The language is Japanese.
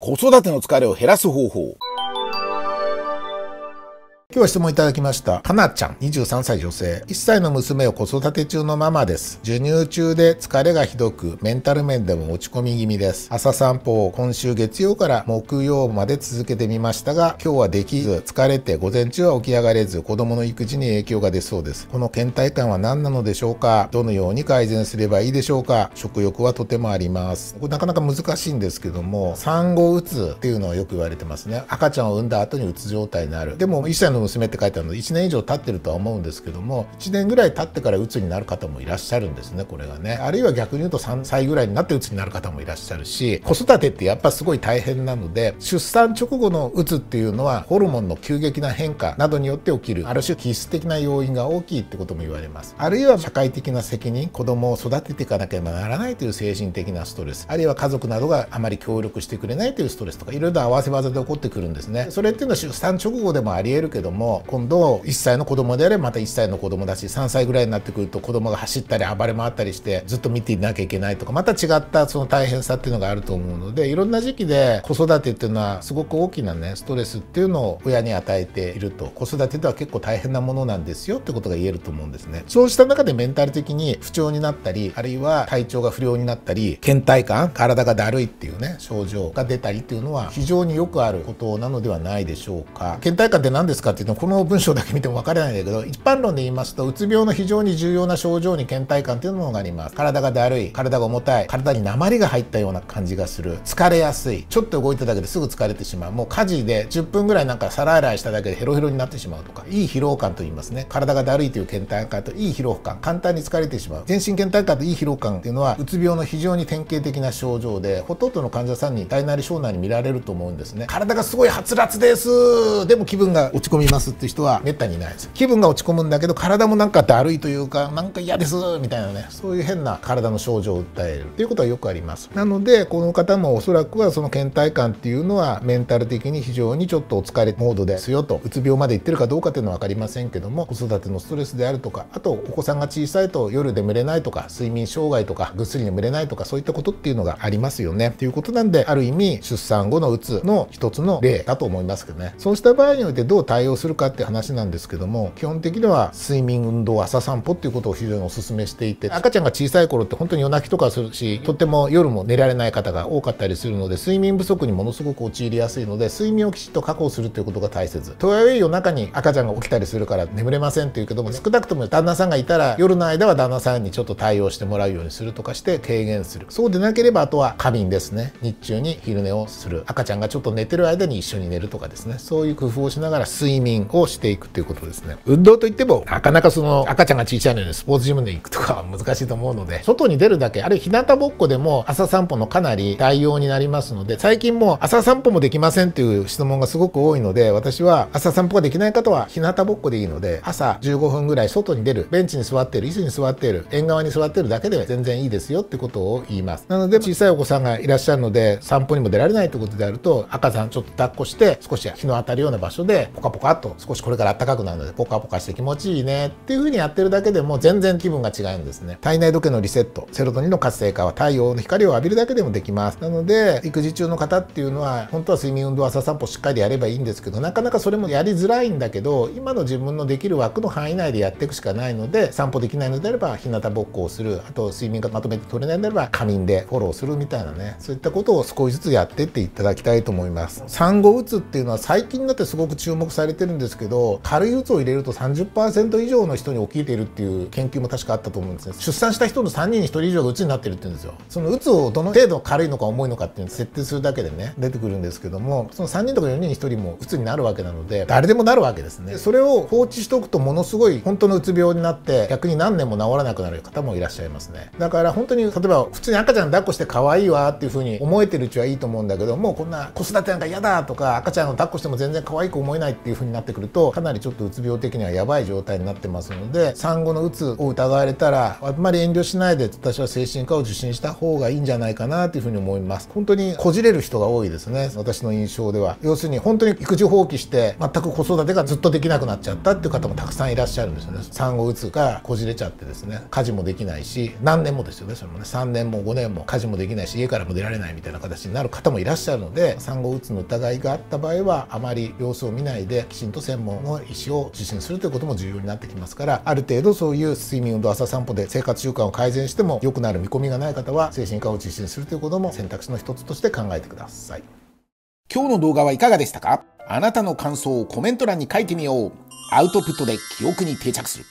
子育ての疲れを減らす方法。今日は質問いただきました。かなちゃん、23歳女性。1歳の娘を子育て中のママです。授乳中で疲れがひどく、メンタル面でも落ち込み気味です。朝散歩を今週月曜から木曜まで続けてみましたが、今日はできず、疲れて午前中は起き上がれず、子供の育児に影響が出そうです。この倦怠感は何なのでしょうか？どのように改善すればいいでしょうか？食欲はとてもあります。これなかなか難しいんですけども、産後うつっていうのはよく言われてますね。赤ちゃんを産んだ後にうつ状態になる。でも1歳の娘って書いてあるので1年以上経ってるとは思うんですけども1年ぐらい経ってからうつになる方もいらっしゃるんですねこれがね。あるいは逆に言うと3歳ぐらいになってうつになる方もいらっしゃるし子育てってやっぱすごい大変なので出産直後のうつっていうのはホルモンの急激な変化などによって起きるある種気質的な要因が大きいってことも言われます。あるいは社会的な責任子供を育てていかなければならないという精神的なストレスあるいは家族などがあまり協力してくれないというストレスとかいろいろ合わせ技で起こってくるんですね。それっていうのは出産直後でもありえるけども今度1歳の子供供であればまた1歳の子供だし3歳ぐらいになってくると子供が走ったり暴れ回ったりしてずっと見ていなきゃいけないとかまた違ったその大変さっていうのがあると思うのでいろんな時期で子育てっていうのはすごく大きなねストレスっていうのを親に与えていると。子育てでは結構大変なものなんですよってことが言えると思うんですね。そうした中でメンタル的に不調になったりあるいは体調が不良になったり倦怠感体がだるいっていうね症状が出たりっていうのは非常によくあることなのではないでしょうか。倦怠感って何ですかっていうのはこの文章だけ見ても分からないんだけど一般論で言いますとうつ病の非常に重要な症状に倦怠感というものがあります。体がだるい体が重たい体に鉛が入ったような感じがする。疲れやすい。ちょっと動いただけですぐ疲れてしまう。もう家事で10分ぐらいなんか皿洗いしただけでヘロヘロになってしまうとかいい疲労感と言いますね。体がだるいという倦怠感といい疲労感。簡単に疲れてしまう。全身倦怠感といい疲労感っていうのはうつ病の非常に典型的な症状でほとんどの患者さんに大なり小なり見られると思うんですね。体がすごいはつらつです。でも気分が落ち込みますって人はめったにいないです。気分が落ち込むんだけど体もなんかだるいというかなんか嫌ですみたいなねそういう変な体の症状を訴えるっていうことはよくあります。なのでこの方もおそらくはその倦怠感っていうのはメンタル的に非常にちょっとお疲れモードですよとうつ病までいってるかどうかっていうのは分かりませんけども子育てのストレスであるとかあとお子さんが小さいと夜眠れないとか睡眠障害とかぐっすり眠れないとかそういったことっていうのがありますよね。っていうことなんである意味出産後のうつの一つの例だと思いますけどね。そうした場合においてどう対応するかって話なんですけども基本的には睡眠運動朝散歩っていうことを非常にお勧めしていて赤ちゃんが小さい頃って本当に夜泣きとかするしとっても夜も寝られない方が多かったりするので睡眠不足にものすごく陥りやすいので睡眠をきちっと確保するということが大切。とはいえ夜中に赤ちゃんが起きたりするから眠れませんっていうけども少なくとも旦那さんがいたら夜の間は旦那さんにちょっと対応してもらうようにするとかして軽減する。そうでなければあとは過眠ですね。日中に昼寝をする。赤ちゃんがちょっと寝てる間に一緒に寝るとかですね。そういう工夫をしながら睡眠をしていくということですね。運動といってもなかなかその赤ちゃんが小さいのにスポーツジムで行くとかは難しいと思うので外に出るだけあるいは日向ぼっこでも朝散歩のかなり代用になりますので最近も朝散歩もできませんっていう質問がすごく多いので私は朝散歩ができない方は日向ぼっこでいいので朝15分ぐらい外に出るベンチに座ってる椅子に座ってる縁側に座ってるだけで全然いいですよってことを言います。なので小さいお子さんがいらっしゃるので散歩にも出られないってことであると赤ちゃんちょっと抱っこして少し日の当たるような場所でポカポカっと少しこれから暖かくなるのでポカポカして気持ちいいねっていう風にやってるだけでも全然気分が違うんですね。体内時計のリセットセロトニンの活性化は太陽の光を浴びるだけでもできます。なので育児中の方っていうのは本当は睡眠運動朝散歩しっかりやればいいんですけどなかなかそれもやりづらいんだけど今の自分のできる枠の範囲内でやっていくしかないので散歩できないのであれば日向ぼっこをする。あと睡眠がまとめて取れないのであれば仮眠でフォローするみたいなね。そういったことを少しずつやってっていただきたいと思います。産後うつっていうのは最近になってすごく注目されてるんですけど軽いうつを入れると30%以上の人に起きているっていう研究も確かあったと思うんですね。出産した人の3人に1人以上がうつになってるって言うんですよ。そのうつをどの程度軽いのか重いのかっていうのを設定するだけでね出てくるんですけどもその3人とか4人に1人もうつになるわけなので誰でもなるわけですね。それを放置しておくとものすごい本当のうつ病になって逆に何年も治らなくなる方もいらっしゃいますね。だから本当に例えば普通に赤ちゃん抱っこして可愛いわっていうふうに思えてるうちはいいと思うんだけどもうこんな子育てなんか嫌だとか赤ちゃんを抱っこしても全然可愛く思えないっていうふうになってくるとかなりちょっとうつ病的にはやばい状態になってますので産後のうつを疑われたらあんまり遠慮しないで私は精神科を受診した方がいいんじゃないかなというふうに思います。本当にこじれる人が多いですね私の印象では。要するに本当に育児放棄して全く子育てがずっとできなくなっちゃったっていう方もたくさんいらっしゃるんですよね。産後うつがこじれちゃってですね家事もできないし何年もですよねそれもね。3年も5年も家事もできないし家からも出られないみたいな形になる方もいらっしゃるので産後うつの疑いがあった場合はあまり様子を見ないできちんと専門の医師を受診するということも重要になってきますからある程度そういう睡眠運動朝散歩で生活習慣を改善しても良くなる見込みがない方は精神科を受診するということも選択肢の一つとして考えてください今日の動画はいかがでしたか？あなたの感想をコメント欄に書いてみよう。アウトプットで記憶に定着する。